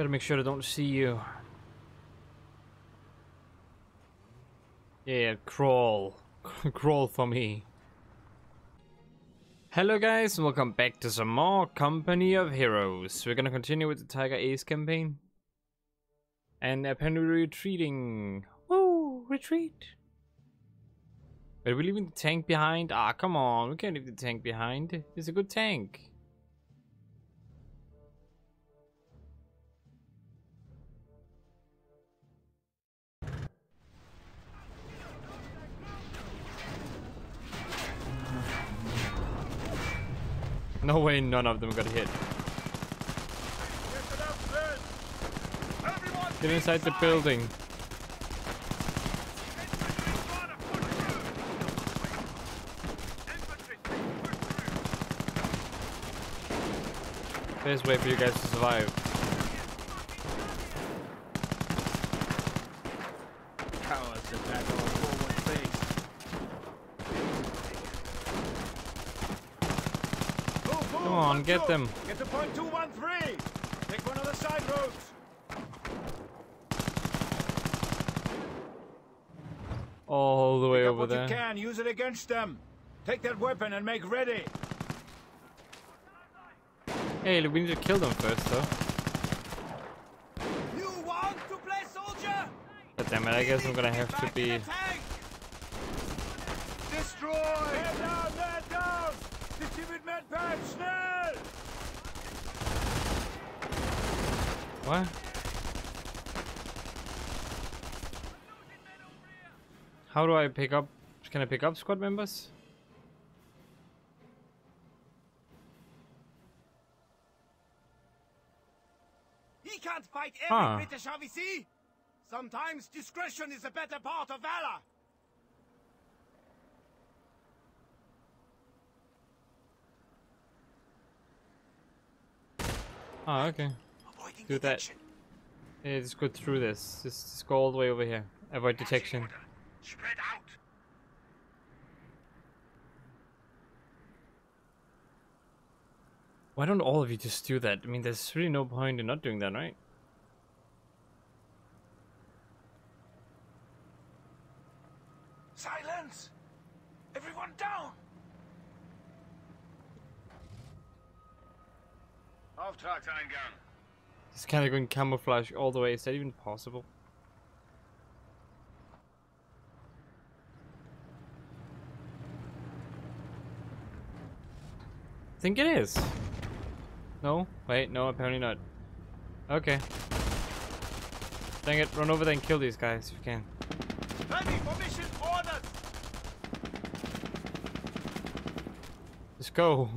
Better make sure I don't see you. Yeah, crawl. crawl for me. Hello guys, and welcome back to some more Company of Heroes. We're gonna continue with the Tiger Ace campaign. And apparently we're retreating. Woo! Retreat! Are we leaving the tank behind? Ah, come on, we can't leave the tank behind. It's a good tank. No way none of them got hit. Get inside the building. Best way for you guys to survive. Cowards attack our forward face. Come on, get them. Get to point 213. Take one of the side roads. All the way over there. you can. Use it against them. Take that weapon and make ready. Hey, we need to kill them first though. You want to play soldier? God damn it, I guess I'm gonna have to be... Destroy! Man down, man down! Distribute med packs, schnell! What? How do I pick up... Can I pick up squad members? He can't fight every Ah. British RVC. Sometimes discretion is a better part of valor. Ah, okay. Avoiding Do that. detection. Yeah, just go through this. Just, just go all the way over here. Avoid detection. Spread out. Why don't all of you just do that? I mean, there's really no point in not doing that, right? Silence. Everyone down. Auftragseingang. Just kind of going camouflage all the way. Is that even possible? I think it is. No? Wait, no, apparently not. Okay. Dang it, run over there and kill these guys if you can. Ready for mission orders. Let's go.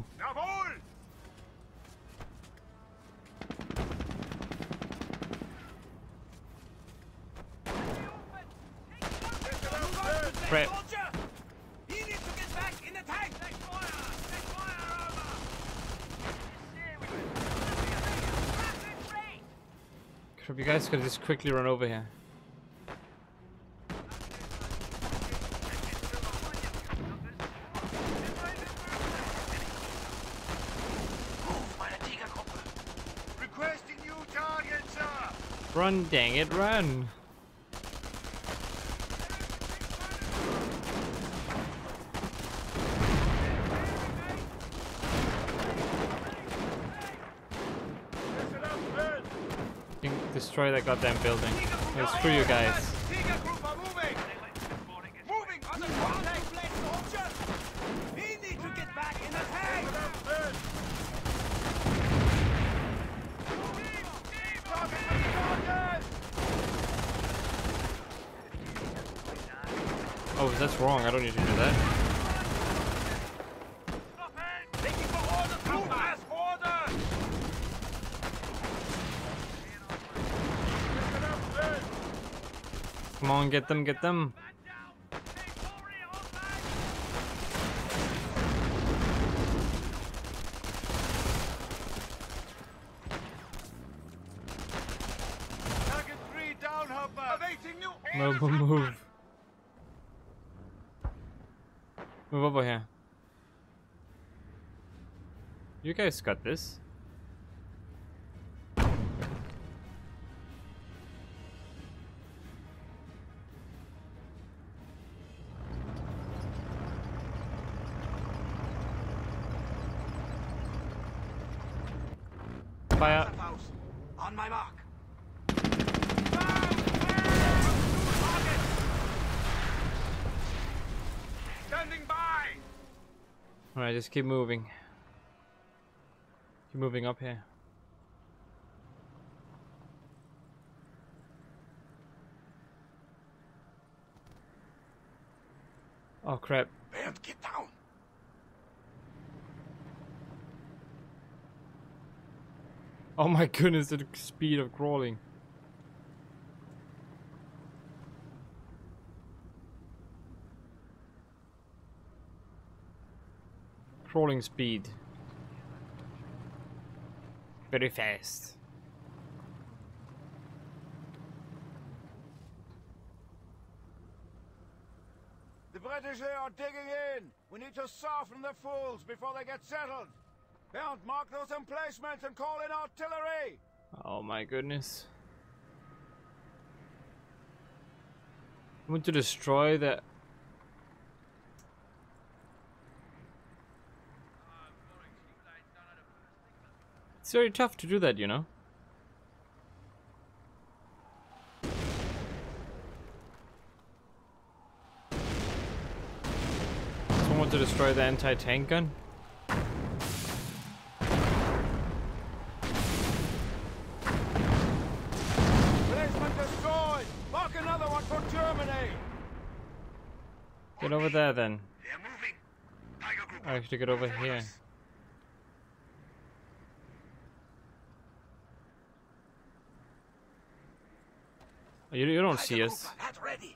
Crap, you guys could just quickly run over here. Move, meine Tigergruppe. Requesting new target, sir. Run, dang it, run! You can destroy that goddamn building. Yeah, screw you guys. Oh, that's wrong. I don't need to do that. Taking for orders from as ordered. Come on, get them, get them. Target 3 down, Hopper. Awaiting new Move, move, move. Move over here. You guys got this. Just keep moving. Keep moving up here. Oh crap. Bernd, get down. Oh my goodness, the speed of crawling. Crawling speed. Very fast. The British here are digging in. We need to soften the fools before they get settled. Bernd, mark those emplacements and call in artillery. Oh my goodness. I want to destroy that. Very tough to do that, you know. Someone want to destroy the anti-tank gun? Placement destroyed. Mark another one for Germany. Get over there then. They're moving. Tiger Group. I have to get over here. You, you don't see us. Ready.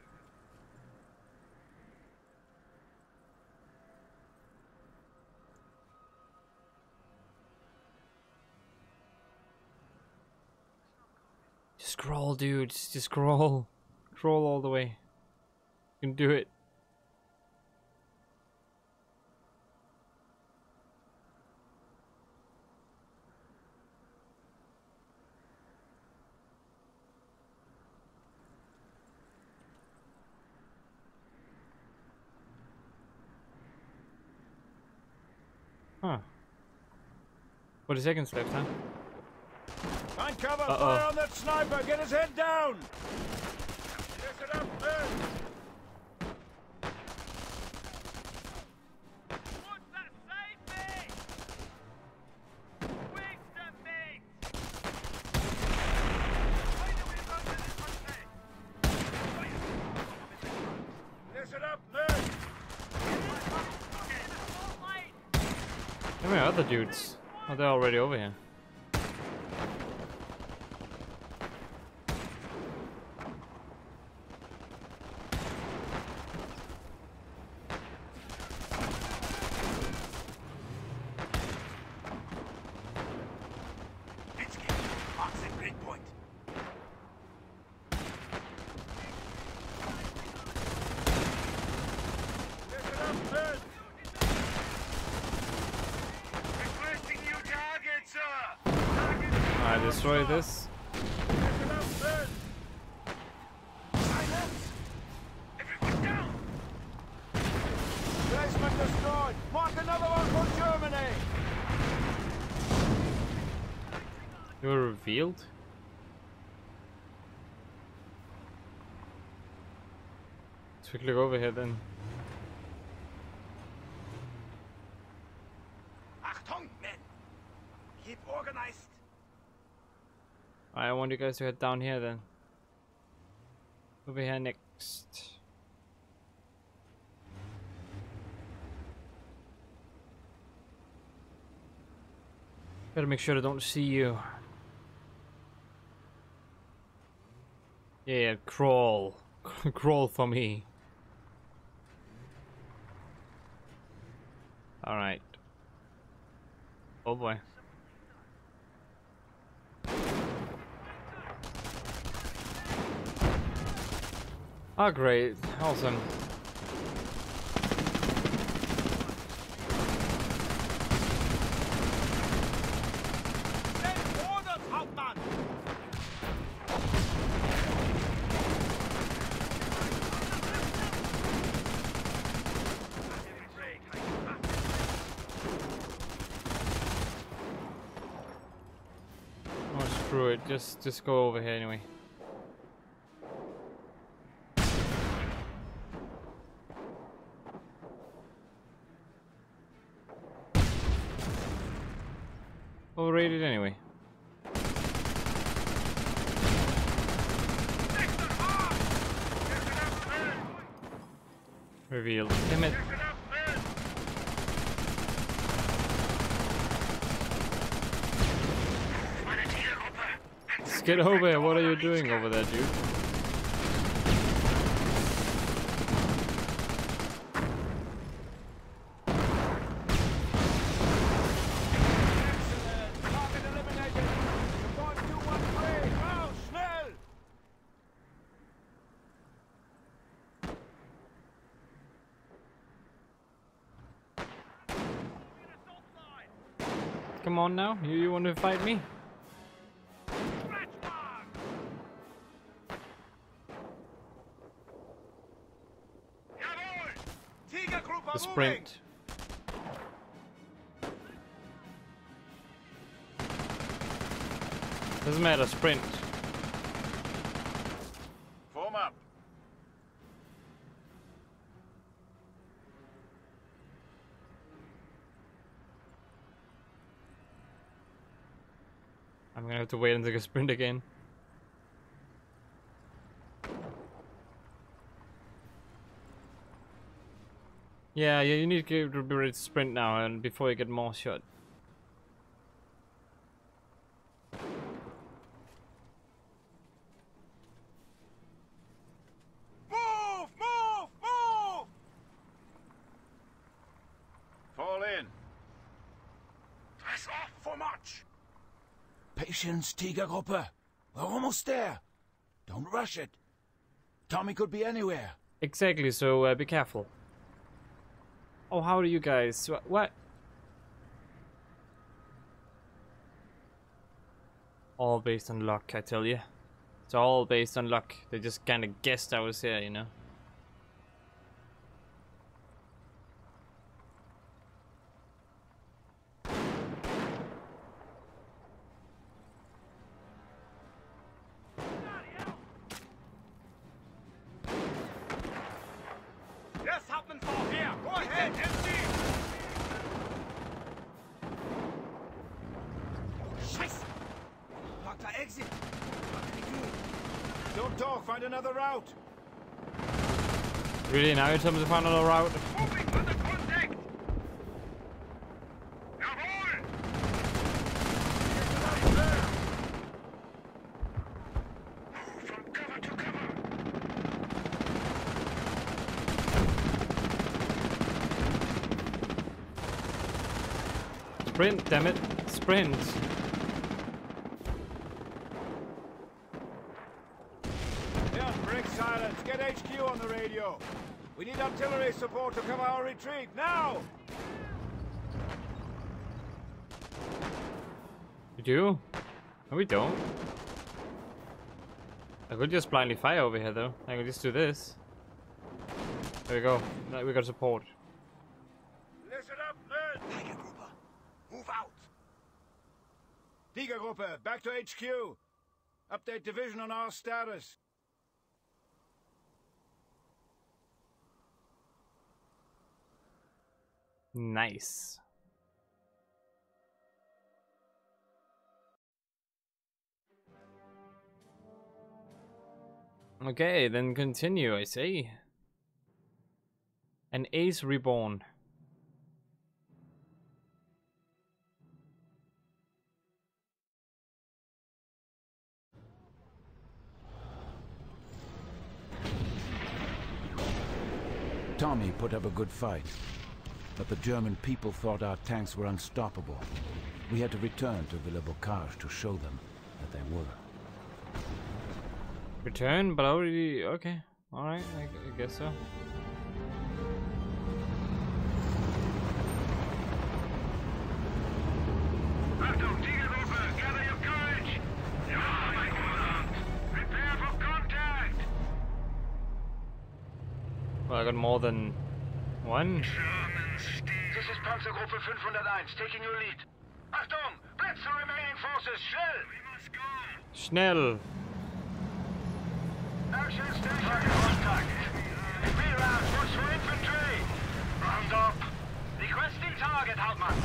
Just scroll, dude. Just scroll. Scroll all the way. You can do it. Huh. 40 seconds left, huh? Find cover. Uh-oh. Fire on that sniper. Get his head down. Lift it up, Bernd. What's that save me? Wait a minute. Why do we run to this country? Lift it up, Bernd. How many other dudes? Oh, they're already over here. Bitsky, marks at grid point. Lift it up, Bernd. Requesting new target, sir. Target I destroy this. Lift it up, Bernd. silence. Everyone down. Placement destroyed. Mark another one for this? You were revealed? Let's quickly go over here then. Achtung, men. Keep organized. I want you guys to head down here then. Over here next. Better make sure I don't see you. Yeah, crawl. crawl for me. Alright. Oh boy. Oh great, awesome. Oh. Just, just go over here anyway. Overrated anyway. Revealed. Damn it. Let's get over here. What are you doing over there, dude? Excellent! Target eliminated! Report 213! Raus, schnell! Come on now. You, you want to fight me? Sprint. Doesn't matter, sprint. Form up! I'm gonna have to wait until I sprint again. Yeah, yeah, you need to get be ready to sprint now and before you get more shot. Move! Move! Move! Fall in! Press off for march! Patience, Tigergruppe! We're almost there! Don't rush it! Tommy could be anywhere! Exactly, so uh, be careful. Oh, how do you guys? What? All based on luck, I tell you. It's all based on luck. They just kind of guessed I was here, you know. Das hat man vorher! Go ahead, MC! Scheiße! Dr. Exit! What can we do? Don't talk, find another route! Really, now you're telling me to find another route? Moving under contact! Jawohl! Move from cover to cover! Sprint, damn it. Sprint. Yeah, break silence. Get HQ on the radio. We need artillery support to cover our retreat. Now! You do? No, we don't. I could just blindly fire over here, though. I could just do this. There we go. Now we got support. Listen up, men! Move out! Tigergruppe, back to HQ. Update division on our status. Nice. Okay, then continue, I see. An Ace Reborn. Tommy put up a good fight, but the German people thought our tanks were unstoppable. We had to return to Villers-Bocage to show them that they were. Return, but already... Okay. Alright, I, I guess so. Got more than one. German This is Panzergruppe 501, taking your lead. Achtung! Blitz the remaining forces! forces, schnell! Schnell. Action station contact. B rounds, what's for infantry? Round up. Requesting target, Hauptmann.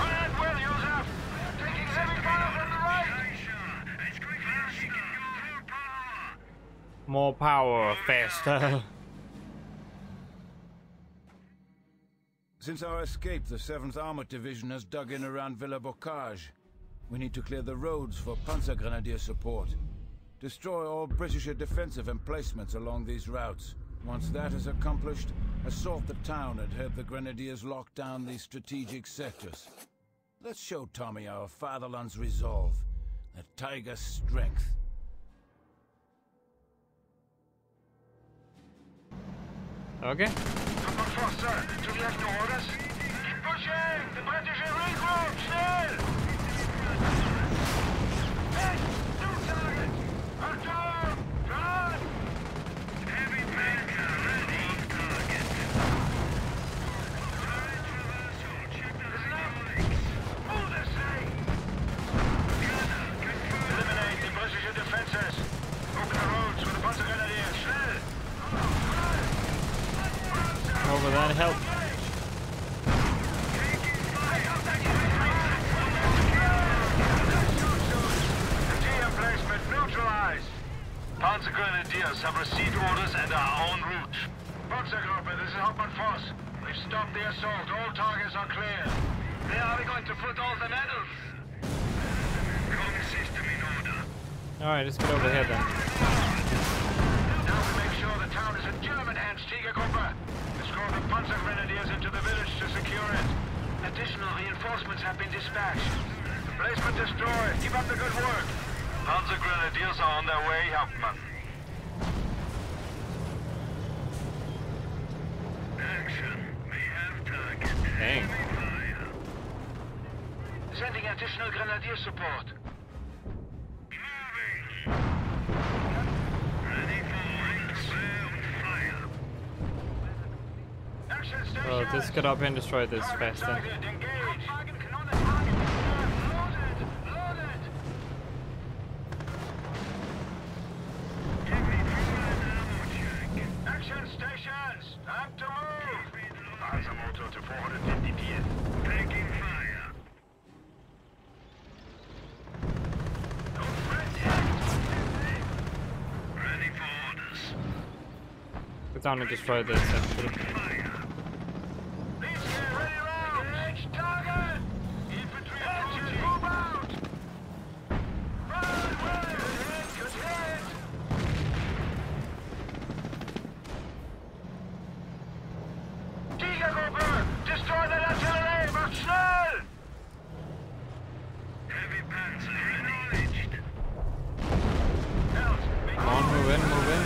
Fire at will, Josef. Taking heavy fire from the right. More power, faster. Since our escape, the 7th Armored Division has dug in around Villers-Bocage. We need to clear the roads for Panzer Grenadier support. Destroy all British defensive emplacements along these routes. Once that is accomplished, assault the town and help the Grenadiers lock down these strategic sectors. Let's show Tommy our fatherland's resolve, the Tiger's strength. Okay. Nummer fast, sir. Do we have no orders? Keep pushing! The British are regroup! Schnell! Hey! New target! Achtung! Run! Heavy panzer ready on target. Listen up! Move this thing! Eliminate the British defenses! Open the roads for the Panzer Grenadiers! Schnell! Over that help. Panzer Grenadiers have received orders and are en route. Panzergruppe, this is Hauptmann Voss. We've stopped the assault. All targets are clear. Where are we going to put all the medals? Comm system in order. Alright, let's get over here then. Now we make sure the town is in German hands, Tigergruppe. Escort the Panzer Grenadiers into the village to secure it. Additional reinforcements have been dispatched. Placement destroyed. Keep up the good work. Panzer Grenadiers are on their way, Hauptmann. Action. We have target. Dang. Sending additional Grenadier support. Well, just get up and destroy this Target fast then. target, engage. Loaded, loaded. Action stations, time to move. Panzer motor to 450 PS. Taking fire. Don't fret yet. Ready for orders. Down and destroy this actually. Please get ready round. Engage target. Infantry engines move out. Run, run. Good hit. Tigergruppe, destroy that artillery. Mach schnell. Heavy panzer acknowledged. Else, make Come on, move in, move in.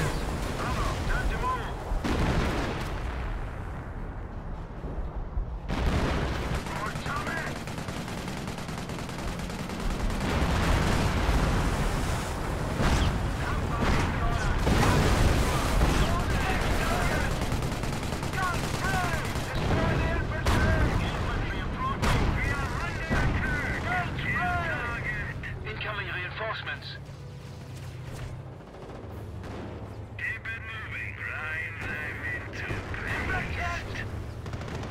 Bravo, time to move. More Tommy. Incoming reinforcements. Keep it moving. Grind them into place.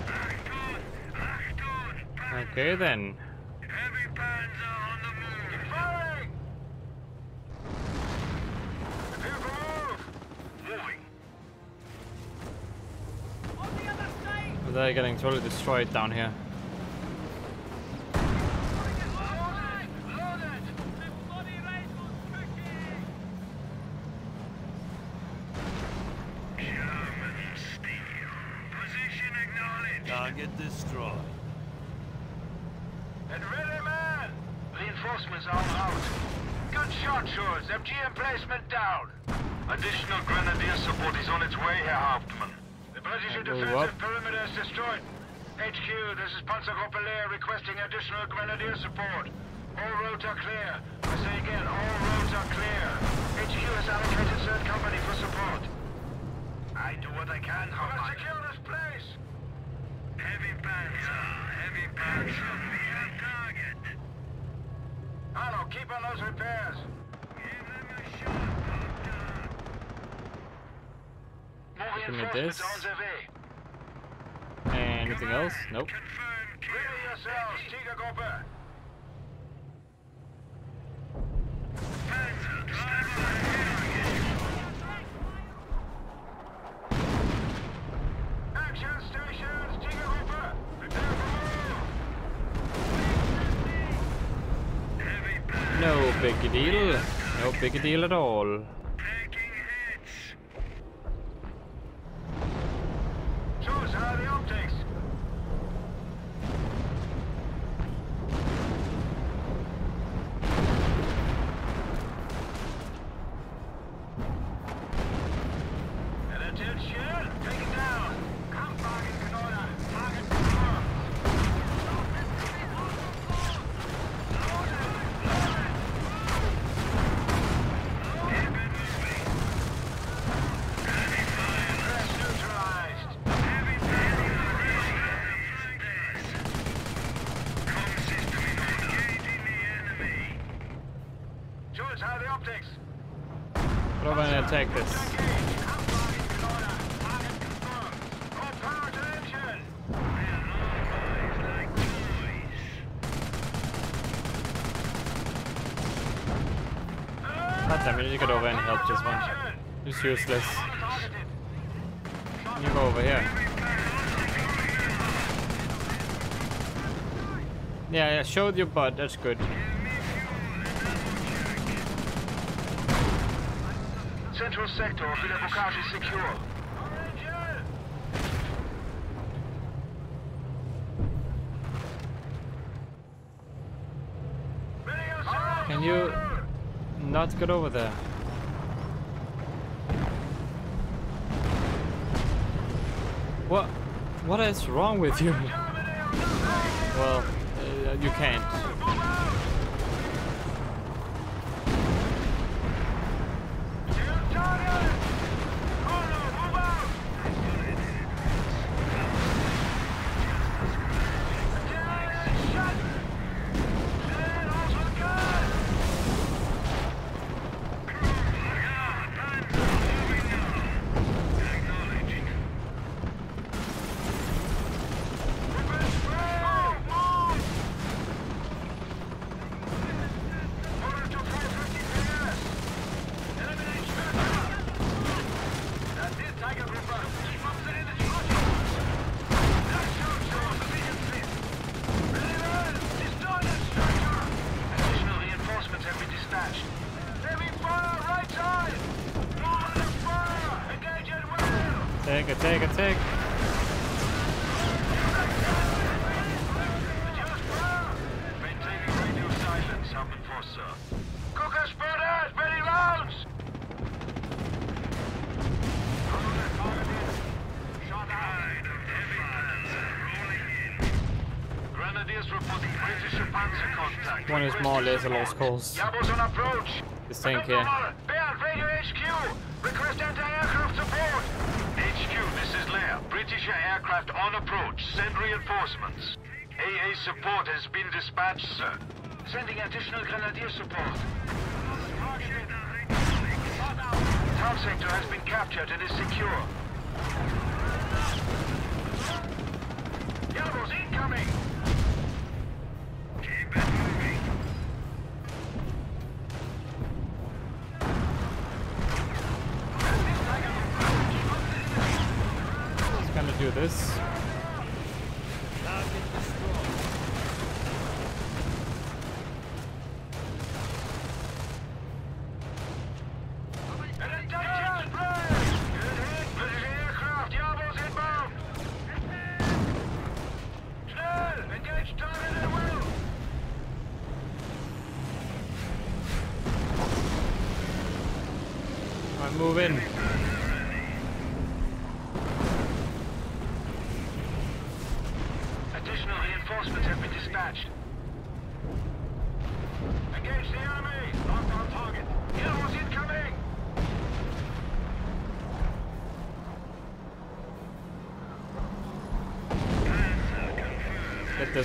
Achtung! Achtung! Okay then. Heavy panzer on the move. Firing! Prepare for move. Moving. On the other side! They're getting totally destroyed down here. Loaded! Loaded! The body rifle's cooking! German steel. Position acknowledged. Target destroyed. And ready, man! Reinforcements are en route. Good shot, Schultz. MG emplacement down. Additional grenadier support is on its way, Herr Hauptmann. The British Go defensive up. perimeter is destroyed. HQ, this is Panzergruppe Lehr requesting additional grenadier support. All roads are clear. I say again, all roads are clear. HQ has allocated third company for support. I do what I can, Hauptmann. secure this place! Heavy panzer, heavy panzer, we have target. Hello, repairs. More Give me reinforcements this. on the way. Anything else? Nope. Ready yourselves, Tigergruppe. Action stations, Tigergruppe. Prepare for move. No big deal. No big deal at all. To engine. God damn it, you get over and help this one. It's useless. You go over here. Yeah, yeah, showed your butt, that's good. Central sector of Villers-Bocage is secure. Can you not get over there? What? What is wrong with you? Well, uh, you can't. Additional reinforcements have been dispatched. Heavy fire, right side! Northern fire! Engage at will! Take it, take it, take. Maintaining radio silence, Hauptmann Forster. Cooker spotters, ready rounds! Grenadiers reporting British Panzer contact. One is more or less a lost cause. Jabos on approach. This tank here. Bernd, radio HQ. Request anti-aircraft support. HQ, this is Lehr. British aircraft on approach. Send reinforcements. AA support has been dispatched, sir. Sending additional grenadier support. Town sector has been captured and is secure. Jabos incoming! Do this.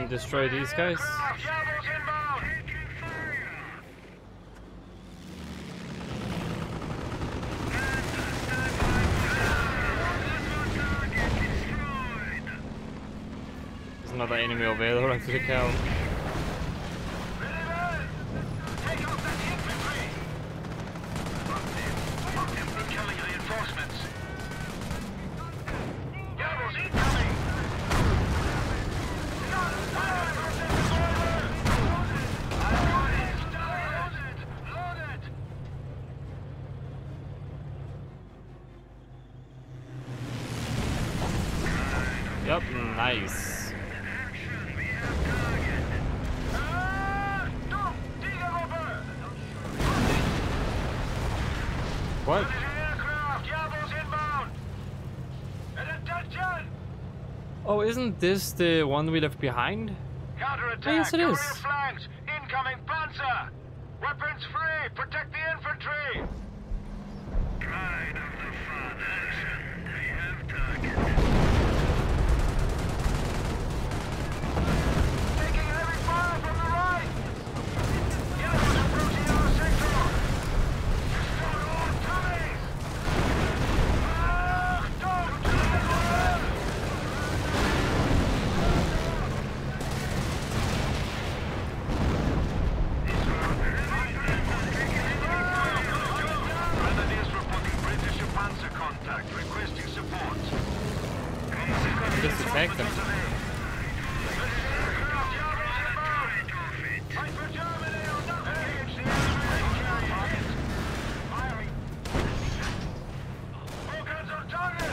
Then destroy these guys. There's another enemy over there that I have to out. Ready, men? Take off that infantry! Incoming reinforcements! Jabos incoming! Loaded! Yep, nice. What? Aircraft! Jabos inbound! And attention! Oh, isn't this the one we left behind? Yes, it is. your flanks! Incoming panzer! Weapons free! Protect the infantry! Pride of the Foundation. We have target. Taking heavy fire from the right! Yellows approaching our sector! Destroy all Tommies! Ah, don't do it! Grenadiers reporting British Panzer contact, requesting support. Just attack them. Fight for Germany or nothing! Engage the enemy target. Firing. All guns on target!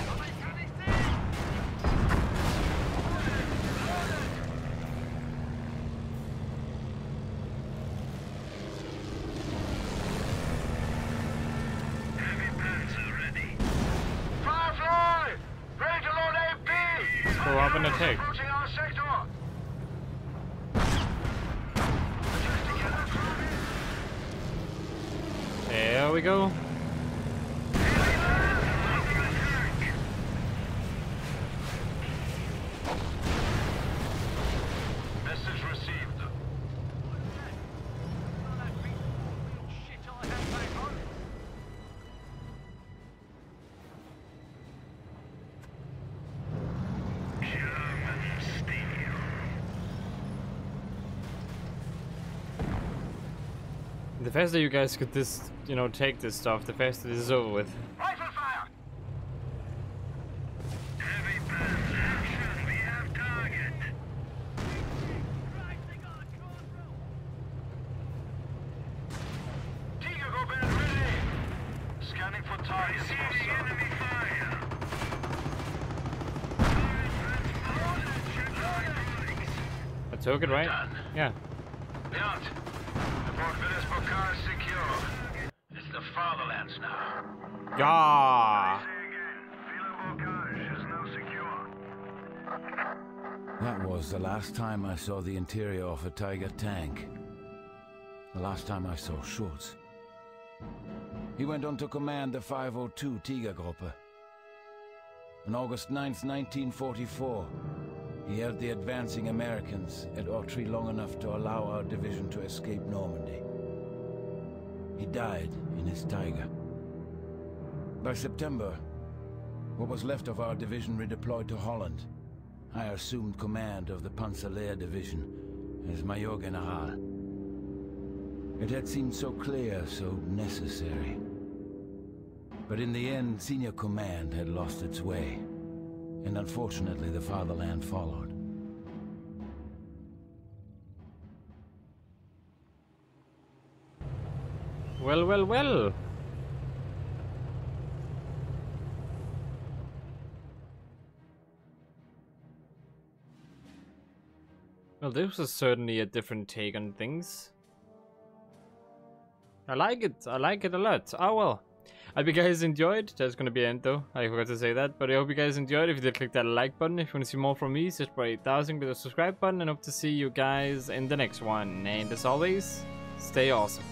Firefly! Ready to load AP! Go up and attack. Approaching our sector! There we go. Faster you guys could this, you know, take this stuff, the faster this is over with. I took it, right? Yeah. Beyond. The Port Villers-Bocage is secure. It's the fatherlands now. Yeah. That was the last time I saw the interior of a Tiger tank. The last time I saw Schultz. He went on to command the 502 Tigergruppe. On August 9th, 1944, he held the advancing Americans at Autry long enough to allow our division to escape Normandy. He died in his Tiger. By September, what was left of our division redeployed to Holland. I assumed command of the Panzerlehr Division as Major General. It had seemed so clear, so necessary. But in the end, senior command had lost its way. And unfortunately, the fatherland followed. Well, well, well. Well, this was certainly a different take on things. I like it. I like it a lot. Oh well. I hope you guys enjoyed. That's gonna be end though. I forgot to say that. But I hope you guys enjoyed. If you did, click that like button. If you want to see more from me, search for 8000 with the subscribe button. And hope to see you guys in the next one. And as always, stay awesome.